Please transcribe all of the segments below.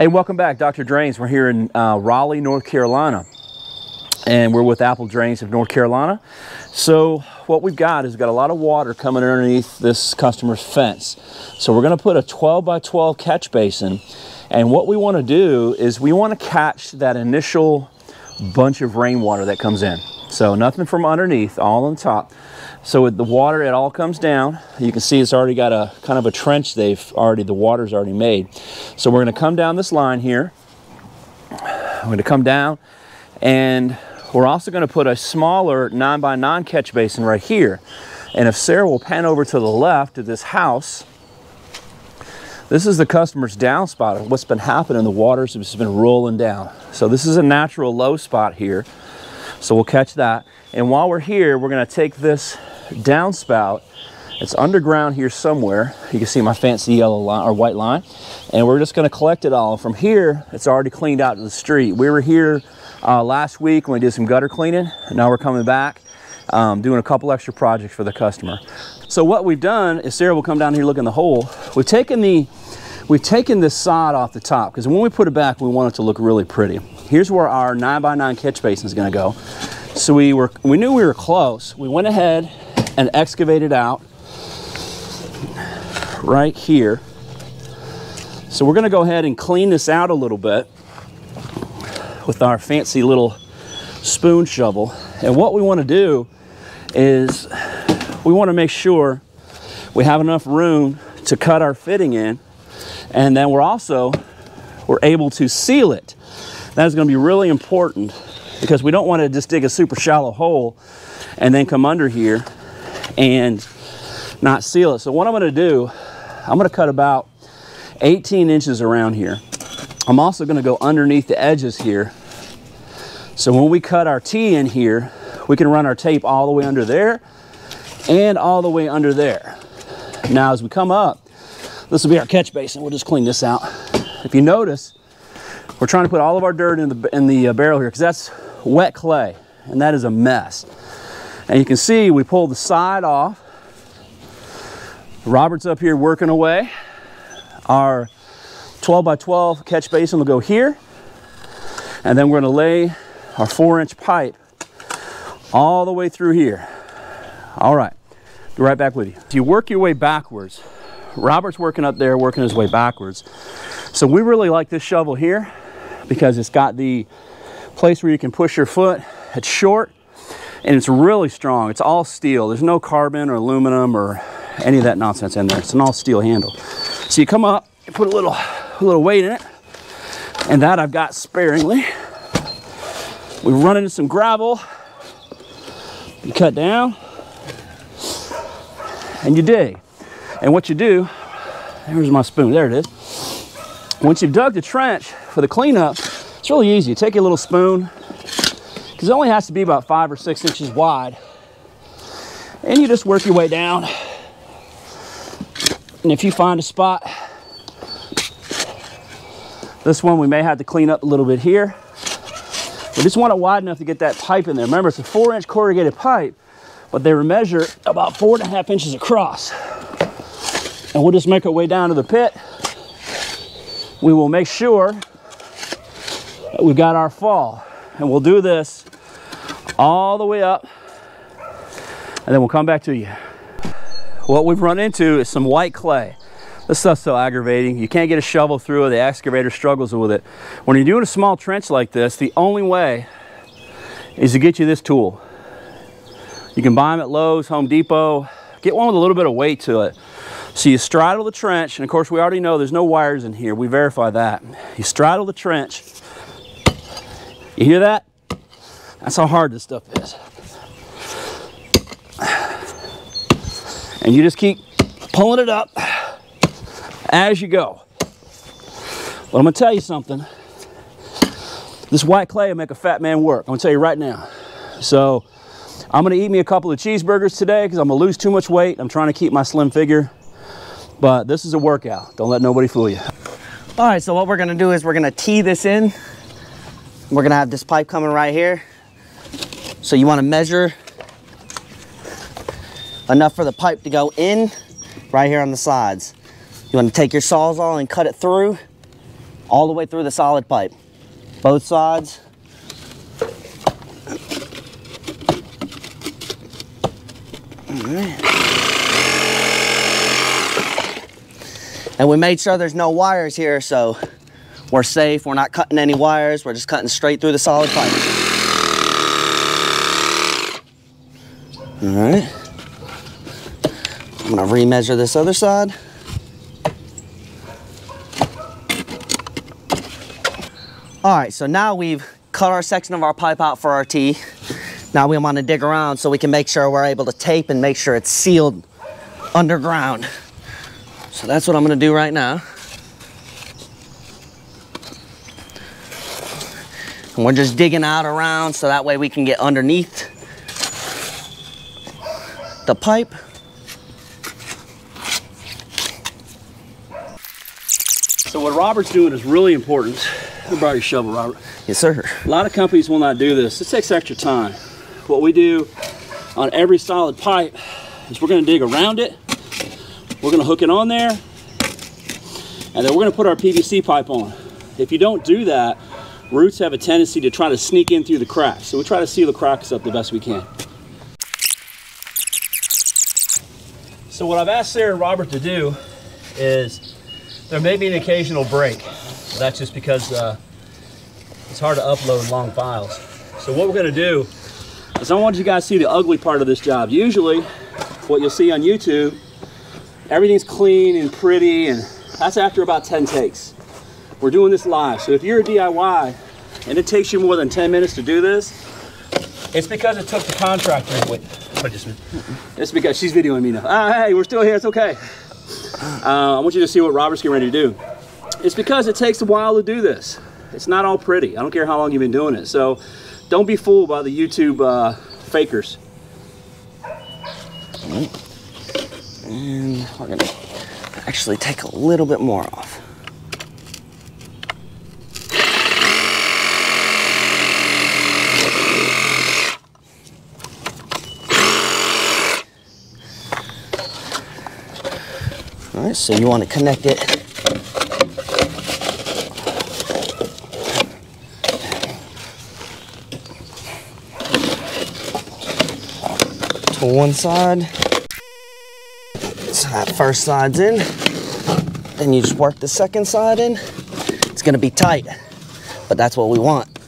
Hey, welcome back, Dr. Drainz. We're here in uh, Raleigh, North Carolina, and we're with Apple Drains of North Carolina. So what we've got is we've got a lot of water coming underneath this customer's fence. So we're going to put a 12 by 12 catch basin, and what we want to do is we want to catch that initial bunch of rainwater that comes in. So nothing from underneath, all on top. So with the water, it all comes down. You can see it's already got a kind of a trench they've already, the water's already made. So we're gonna come down this line here. I'm gonna come down and we're also gonna put a smaller nine by nine catch basin right here. And if Sarah will pan over to the left of this house, this is the customer's downspout of what's been happening. The water's just been rolling down. So this is a natural low spot here. So we'll catch that. And while we're here, we're gonna take this downspout. It's underground here somewhere. You can see my fancy yellow line or white line. And we're just gonna collect it all. From here, it's already cleaned out to the street. We were here uh, last week when we did some gutter cleaning. Now we're coming back, um, doing a couple extra projects for the customer. So what we've done is Sarah will come down here, look in the hole. We've taken the, we've taken this sod off the top because when we put it back, we want it to look really pretty. Here's where our nine by nine catch basin is gonna go. So we were, we knew we were close. We went ahead and excavated out right here. So we're gonna go ahead and clean this out a little bit with our fancy little spoon shovel. And what we wanna do is we wanna make sure we have enough room to cut our fitting in and then we're also, we're able to seal it. That is gonna be really important because we don't wanna just dig a super shallow hole and then come under here and not seal it. So what I'm gonna do, I'm gonna cut about 18 inches around here. I'm also gonna go underneath the edges here. So when we cut our T in here, we can run our tape all the way under there and all the way under there. Now as we come up, this will be our catch basin. We'll just clean this out. If you notice, we're trying to put all of our dirt in the, in the uh, barrel here because that's wet clay and that is a mess. And you can see we pulled the side off. Robert's up here working away. Our 12 by 12 catch basin will go here. And then we're gonna lay our four inch pipe all the way through here. All right, be right back with you. If you work your way backwards, Robert's working up there, working his way backwards. So we really like this shovel here because it's got the place where you can push your foot. It's short, and it's really strong. It's all steel. There's no carbon or aluminum or any of that nonsense in there. It's an all steel handle. So you come up, you put a little, a little weight in it, and that I've got sparingly. We run into some gravel, you cut down, and you dig. And what you do, here's my spoon, there it is. Once you've dug the trench for the cleanup, it's really easy. You take your little spoon, because it only has to be about five or six inches wide. And you just work your way down. And if you find a spot, this one we may have to clean up a little bit here. We just want it wide enough to get that pipe in there. Remember, it's a four inch corrugated pipe, but they were measured about four and a half inches across. And we'll just make our way down to the pit. We will make sure that we've got our fall. And we'll do this all the way up and then we'll come back to you. What we've run into is some white clay. This stuff's so aggravating. You can't get a shovel through it. The excavator struggles with it. When you're doing a small trench like this, the only way is to get you this tool. You can buy them at Lowe's, Home Depot. Get one with a little bit of weight to it. So you straddle the trench, and of course we already know there's no wires in here. We verify that. You straddle the trench. You hear that? That's how hard this stuff is. And you just keep pulling it up as you go. But I'm gonna tell you something. This white clay will make a fat man work. I'm gonna tell you right now. So I'm gonna eat me a couple of cheeseburgers today because I'm gonna lose too much weight. I'm trying to keep my slim figure. But this is a workout. Don't let nobody fool you. All right, so what we're gonna do is we're gonna tee this in. We're gonna have this pipe coming right here. So you wanna measure enough for the pipe to go in right here on the sides. You wanna take your sawzall and cut it through all the way through the solid pipe. Both sides. And we made sure there's no wires here, so we're safe. We're not cutting any wires. We're just cutting straight through the solid pipe. All right. I'm gonna remeasure this other side. All right, so now we've cut our section of our pipe out for our tee. Now we want to dig around so we can make sure we're able to tape and make sure it's sealed underground. So that's what I'm gonna do right now. And we're just digging out around so that way we can get underneath the pipe. So what Robert's doing is really important. You brought your shovel, Robert. Yes, sir. A lot of companies will not do this. It takes extra time. What we do on every solid pipe is we're gonna dig around it, we're gonna hook it on there, and then we're gonna put our PVC pipe on. If you don't do that, roots have a tendency to try to sneak in through the cracks. So we try to seal the cracks up the best we can. So what I've asked Sarah and Robert to do is there may be an occasional break. That's just because uh, it's hard to upload long files. So what we're gonna do is I want you guys to see the ugly part of this job. Usually what you'll see on YouTube, everything's clean and pretty and that's after about 10 takes. We're doing this live. So if you're a DIY and it takes you more than 10 minutes to do this, it's because it took the contractor. Wait, just. It's because she's videoing me now. Ah, hey, we're still here. It's okay. Uh, I want you to see what Robert's getting ready to do. It's because it takes a while to do this. It's not all pretty. I don't care how long you've been doing it. So don't be fooled by the YouTube uh, fakers. And we're gonna actually take a little bit more off. So you want to connect it to one side. So that first side's in. Then you just work the second side in. It's gonna be tight, but that's what we want.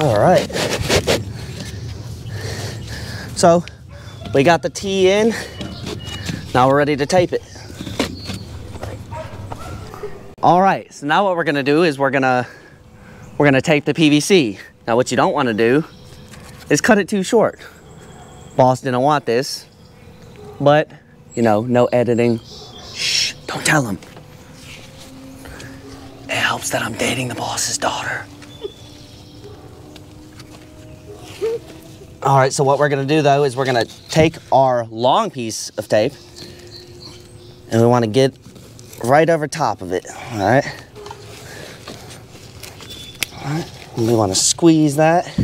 All right. So we got the tee in. Now we're ready to tape it. All right, so now what we're gonna do is we're gonna we're gonna tape the PVC. Now what you don't wanna do is cut it too short. Boss didn't want this, but you know, no editing. Shh, don't tell him. It helps that I'm dating the boss's daughter. All right, so what we're gonna do though is we're gonna take our long piece of tape and we wanna get right over top of it, all right? All right, and we wanna squeeze that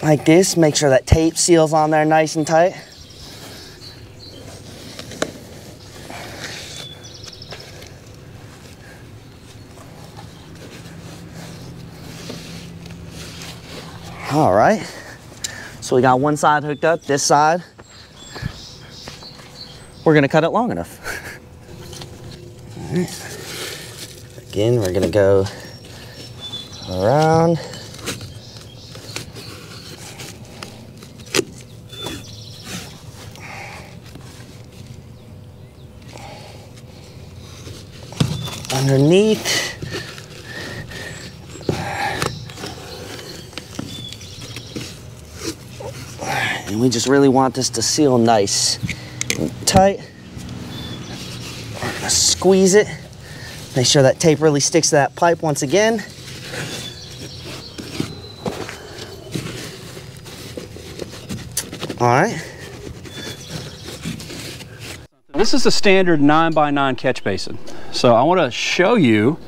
like this, make sure that tape seals on there nice and tight. All right, so we got one side hooked up, this side, we're gonna cut it long enough. Again, we're gonna go around. Underneath. And we just really want this to seal nice and tight. We're gonna squeeze it. Make sure that tape really sticks to that pipe once again. All right. This is a standard 9 by 9 catch basin. So I want to show you,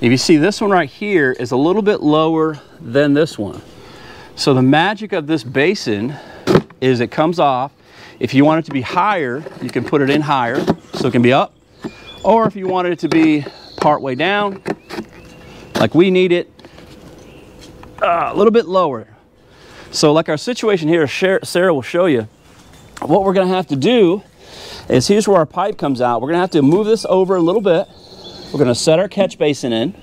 if you see this one right here is a little bit lower than this one. So the magic of this basin is it comes off. If you want it to be higher, you can put it in higher so it can be up. Or if you want it to be part way down, like we need it uh, a little bit lower. So like our situation here, Sarah will show you, what we're gonna have to do is here's where our pipe comes out. We're gonna have to move this over a little bit. We're gonna set our catch basin in.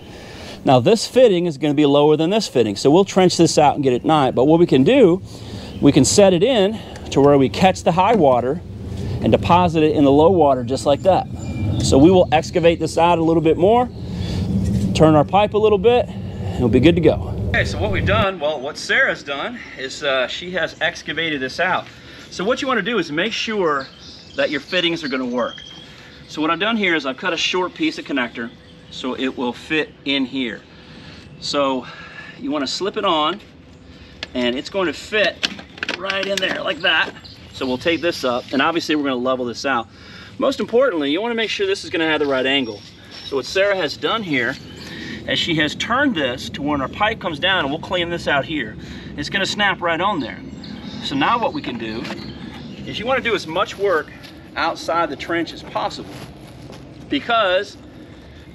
Now this fitting is gonna be lower than this fitting, so we'll trench this out and get it night. But what we can do, we can set it in to where we catch the high water and deposit it in the low water just like that. So we will excavate this out a little bit more, turn our pipe a little bit, and we'll be good to go. Okay, so what we've done, well, what Sarah's done is uh, she has excavated this out. So what you want to do is make sure that your fittings are going to work. So what I've done here is I've cut a short piece of connector so it will fit in here. So you want to slip it on and it's going to fit right in there like that. So we'll take this up and obviously we're going to level this out. Most importantly, you want to make sure this is going to have the right angle. So what Sarah has done here is she has turned this to when our pipe comes down and we'll clean this out here. It's going to snap right on there. So now what we can do is you want to do as much work outside the trench as possible because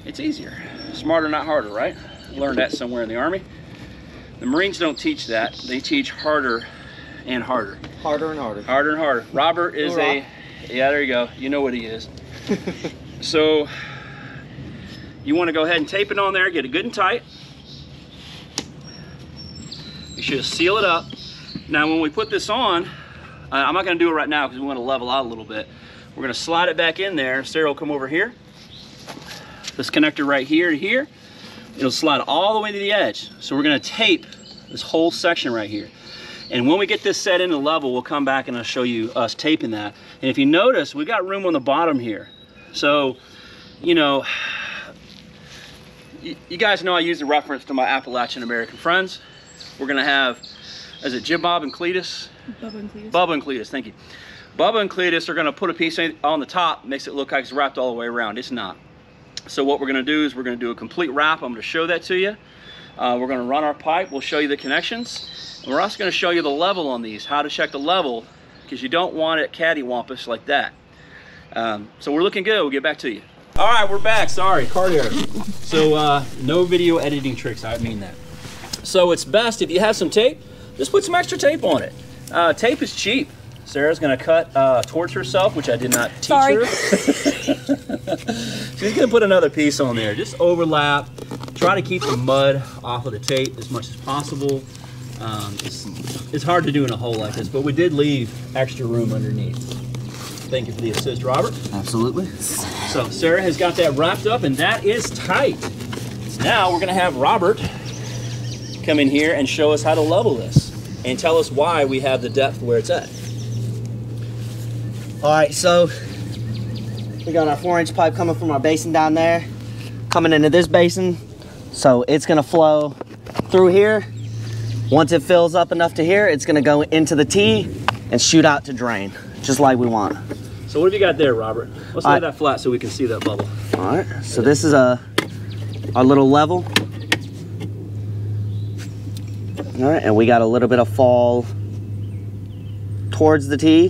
it's easier. Smarter, not harder, right? Learned that somewhere in the Army. The Marines don't teach that. They teach harder and harder. Harder and harder. Harder and harder. Robert is a yeah, there you go. You know what he is. so you want to go ahead and tape it on there, get it good and tight. You should seal it up. Now when we put this on, I'm not going to do it right now because we want to level out a little bit. We're going to slide it back in there. Sarah will come over here. This connector right here to here. It'll slide all the way to the edge. So we're going to tape this whole section right here. And when we get this set into level, we'll come back and I'll show you us taping that. And if you notice, we've got room on the bottom here. So, you know, you guys know I use the reference to my Appalachian American friends. We're gonna have, is it Jim Bob and Cletus? Bubba and Cletus. Bubba and Cletus, thank you. Bubba and Cletus are gonna put a piece on the top, makes it look like it's wrapped all the way around. It's not. So what we're gonna do is we're gonna do a complete wrap. I'm gonna show that to you. Uh, we're gonna run our pipe. We'll show you the connections. And we're also going to show you the level on these, how to check the level, because you don't want it cattywampus like that. Um, so we're looking good. We'll get back to you. All right, we're back. Sorry, card error. So uh, no video editing tricks. I mean that. So it's best if you have some tape, just put some extra tape on it. Uh, tape is cheap. Sarah's gonna cut uh, towards herself, which I did not teach Sorry. her. She's gonna put another piece on there. Just overlap. Try to keep the mud off of the tape as much as possible. Um, it's, it's hard to do in a hole like this, but we did leave extra room underneath. Thank you for the assist, Robert. Absolutely. So Sarah has got that wrapped up and that is tight. Now we're gonna have Robert come in here and show us how to level this and tell us why we have the depth where it's at. All right, so we got our four inch pipe coming from our basin down there, coming into this basin. So it's gonna flow through here once it fills up enough to here, it's gonna go into the tee and shoot out to drain, just like we want. So what have you got there, Robert? Let's lay that flat so we can see that bubble. All right, so this is a our little level. All right, and we got a little bit of fall towards the tee,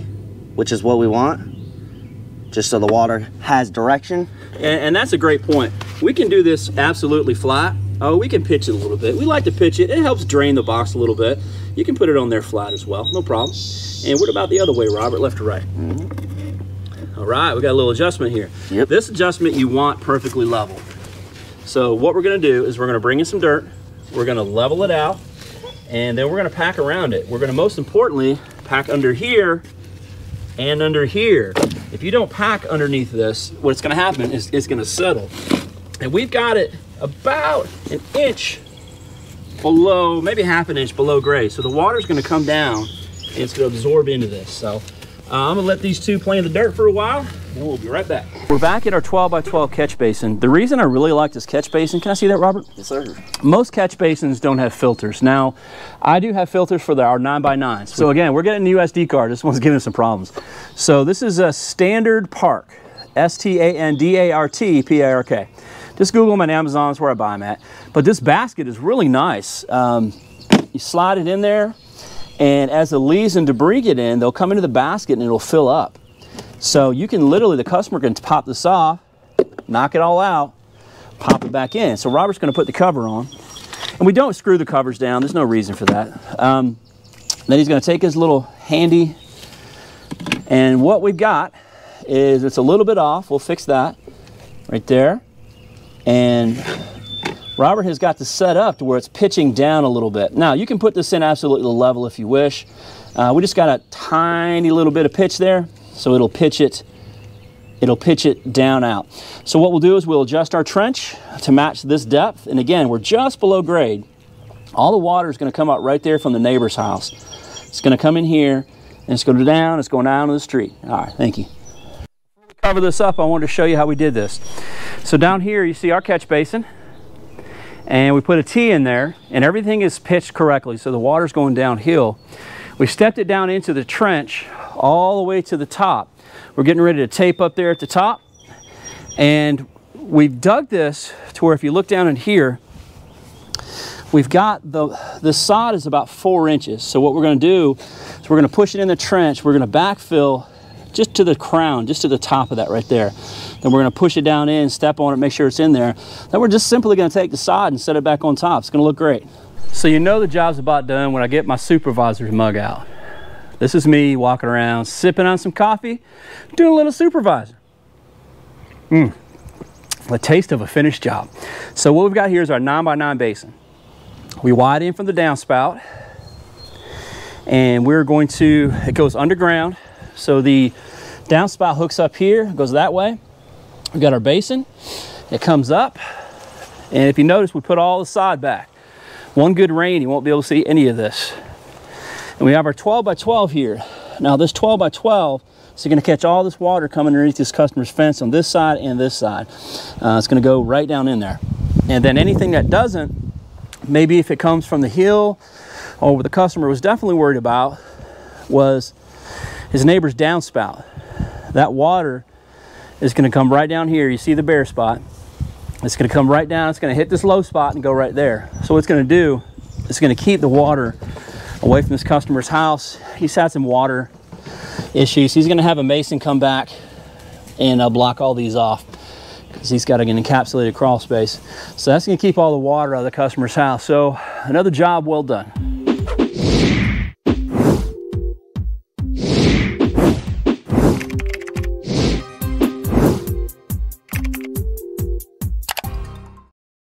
which is what we want, just so the water has direction. And, and that's a great point. We can do this absolutely flat, Oh, we can pitch it a little bit. We like to pitch it. It helps drain the box a little bit. You can put it on there flat as well, no problem. And what about the other way, Robert, left or right? Mm -hmm. All right, we got a little adjustment here. Yep. This adjustment you want perfectly level. So what we're gonna do is we're gonna bring in some dirt, we're gonna level it out, and then we're gonna pack around it. We're gonna most importantly pack under here and under here. If you don't pack underneath this, what's gonna happen is it's gonna settle. And we've got it about an inch below, maybe half an inch below grade. So the water's gonna come down and it's gonna absorb into this. So uh, I'm gonna let these two play in the dirt for a while and we'll be right back. We're back at our 12 by 12 catch basin. The reason I really like this catch basin, can I see that, Robert? Yes, sir. Most catch basins don't have filters. Now, I do have filters for the, our 9 by 9s So again, we're getting a new SD card. This one's giving us some problems. So this is a standard park, S-T-A-N-D-A-R-T P-A-R-K. Just Google them on Amazon, that's where I buy them at. But this basket is really nice. Um, you slide it in there, and as the leaves and debris get in, they'll come into the basket and it'll fill up. So you can literally, the customer can pop this off, knock it all out, pop it back in. So Robert's gonna put the cover on. And we don't screw the covers down, there's no reason for that. Um, then he's gonna take his little handy, and what we've got is it's a little bit off, we'll fix that right there. And Robert has got this set up to where it's pitching down a little bit. Now you can put this in absolutely level if you wish. Uh, we just got a tiny little bit of pitch there, so it'll pitch it it'll pitch it down out. So what we'll do is we'll adjust our trench to match this depth. And again, we're just below grade. All the water is going to come out right there from the neighbor's house. It's going to come in here and it's going down. It's going down to the street. All right, thank you. Cover this up, I wanted to show you how we did this. So down here, you see our catch basin and we put a T in there and everything is pitched correctly. So the water's going downhill. We stepped it down into the trench all the way to the top. We're getting ready to tape up there at the top. And we've dug this to where if you look down in here, we've got the, the sod is about four inches. So what we're gonna do is we're gonna push it in the trench. We're gonna backfill just to the crown, just to the top of that right there. Then we're gonna push it down in, step on it, make sure it's in there. Then we're just simply gonna take the sod and set it back on top. It's gonna look great. So you know the job's about done when I get my supervisor's mug out. This is me walking around, sipping on some coffee, doing a little supervisor. Mmm, the taste of a finished job. So what we've got here is our nine by nine basin. We wide in from the downspout and we're going to, it goes underground. So the downspout hooks up here, goes that way. We've got our basin, it comes up. And if you notice, we put all the side back. One good rain, you won't be able to see any of this. And we have our 12 by 12 here. Now this 12 by 12 is going to catch all this water coming underneath this customer's fence on this side and this side. Uh, it's going to go right down in there. And then anything that doesn't, maybe if it comes from the hill or what the customer was definitely worried about was his neighbor's downspout. That water is going to come right down here. You see the bare spot. It's going to come right down. It's going to hit this low spot and go right there. So what it's going to do, it's going to keep the water away from this customer's house. He's had some water issues. He's gonna have a mason come back and uh, block all these off because he's got an encapsulated crawl space. So that's gonna keep all the water out of the customer's house. So another job well done.